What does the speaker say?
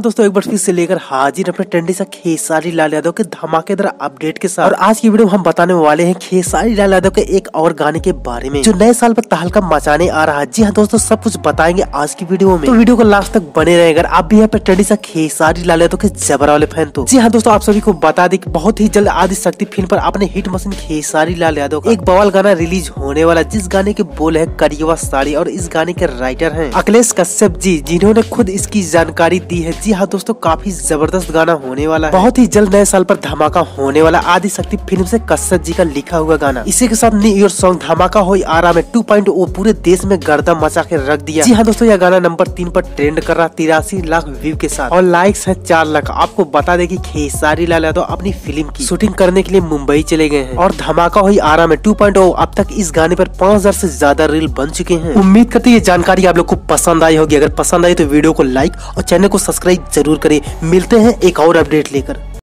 दोस्तों, एक बार फिर से लेकर हाजिर अपने ट्रेंडी सा खेसारी लाल यादव के धमाकेदार अपडेट के साथ। और आज की वीडियो हम बताने वाले हैं खेसारी लाल यादव के एक और गाने के बारे में, जो नए साल पर तहलका मचाने आ रहा है। जी हाँ दोस्तों, सब कुछ बताएँगे आज की वीडियो में। तो वीडियो को लास्ट तक बने रहे। अगर आप भी यहाँ ट्रेंडी सा खेसारी लाल यादव के जबर वाले फ़ैन तो जी हाँ दोस्तों, आप सभी को बता दी बहुत ही जल्द आदि शक्ति फ़िल्म पर अपने हिट मशीन खेसारी लाल यादव एक बवाल गाना रिलीज़ होने वाला, जिस गाने के बोल है करियवा साड़ी, और इस गाने के राइटर है अखिलेश कश्यप जी, जिन्होंने खुद इसकी जानकारी दी है। जी हाँ दोस्तों, काफ़ी ज़बरदस्त गाना होने वाला है। बहुत ही जल्द नए साल पर धमाका होने वाला आदि शक्ति फ़िल्म से कश्यप जी का लिखा हुआ गाना। इसी के साथ न्यू ईयर सॉन्ग धमाका हो, आरा में टू पॉइंट ओ पूरे देश में गर्दा मचा के रख दिया। जी हाँ दोस्तों, यह गाना नंबर तीन पर ट्रेंड कर रहा, तिरासी लाख व्यू के साथ। और लाइक्स है चार लाख। आपको बता दे की खेसारी लाल यादव अपनी फ़िल्म की शूटिंग करने के लिए मुंबई चले गए हैं। और धमाका हुई आरा में टू पॉइंट अब तक इस गाने पर पाँच हज़ार ऐसी ज़्यादा रील बन चुके हैं। उम्मीद करते ये जानकारी आप लोग को पसंद आई होगी। अगर पसंद आई तो वीडियो को लाइक और चैनल को सब्सक्राइब ज़रूर करें। मिलते हैं एक और अपडेट लेकर।